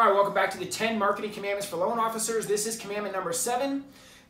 All right, welcome back to the 10 marketing commandments for loan officers. This is commandment number seven.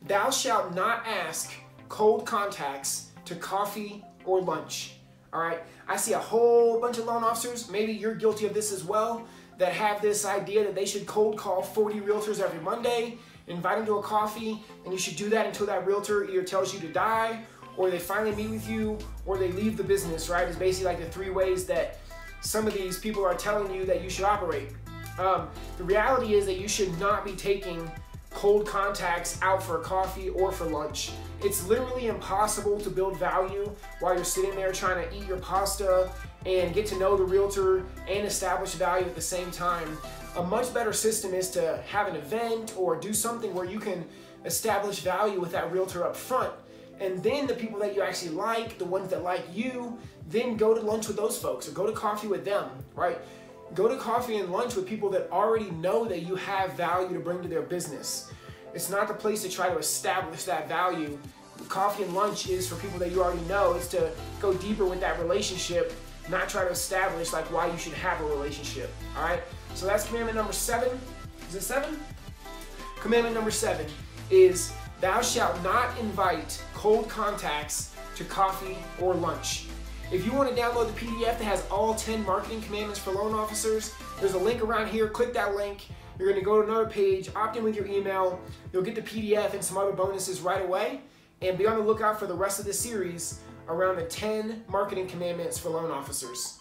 Thou shalt not ask cold contacts to coffee or lunch. All right, I see a whole bunch of loan officers, maybe you're guilty of this as well, that have this idea that they should cold call 40 realtors every Monday, invite them to a coffee, and you should do that until that realtor either tells you to die, or they finally meet with you, or they leave the business, right? It's basically like the three ways that some of these people are telling you that you should operate. Um, the reality is that you should not be taking cold contacts out for coffee or for lunch. It's literally impossible to build value while you're sitting there trying to eat your pasta and get to know the realtor and establish value at the same time. A much better system is to have an event or do something where you can establish value with that realtor up front. And then the people that you actually like, the ones that like you, then go to lunch with those folks or go to coffee with them, right? Go to coffee and lunch with people that already know that you have value to bring to their business. It's not the place to try to establish that value. Coffee and lunch is for people that you already know. It's to go deeper with that relationship, not try to establish like why you should have a relationship. All right. So that's commandment number seven. Is it seven? Commandment number seven is thou shalt not invite cold contacts to coffee or lunch. If you want to download the PDF that has all 10 marketing commandments for loan officers, there's a link around here. Click that link. You're going to go to another page, opt in with your email. You'll get the PDF and some other bonuses right away. And be on the lookout for the rest of the series around the 10 marketing commandments for loan officers.